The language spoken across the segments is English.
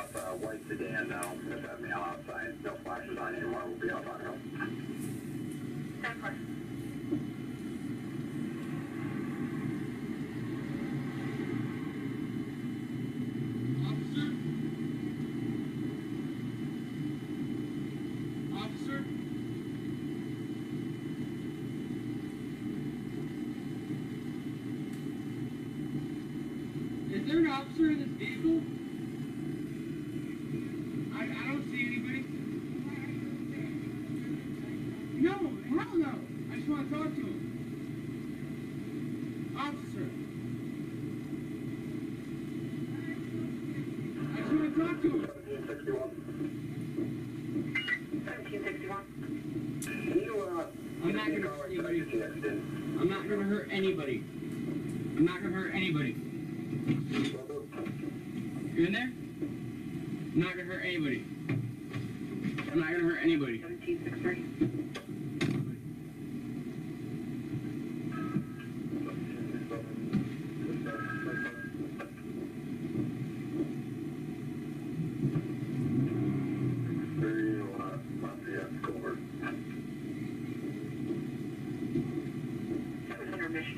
out uh, white sedan now. Just have me outside. No flashes on anymore. We'll be out on hill. Ten four. Officer? Officer? Is there an officer in this vehicle? I, I don't see anybody. No, hell no. To talk to him. Officer. I just want to talk to him. 1761. Seventeen sixty-one. Can you, uh... I'm not gonna hurt anybody. I'm not gonna hurt anybody. I'm not gonna hurt anybody. You in there? I'm not gonna hurt anybody. I'm not gonna hurt anybody.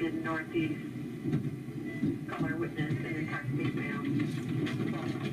in Northeast. Caller witness and intact seatbelt.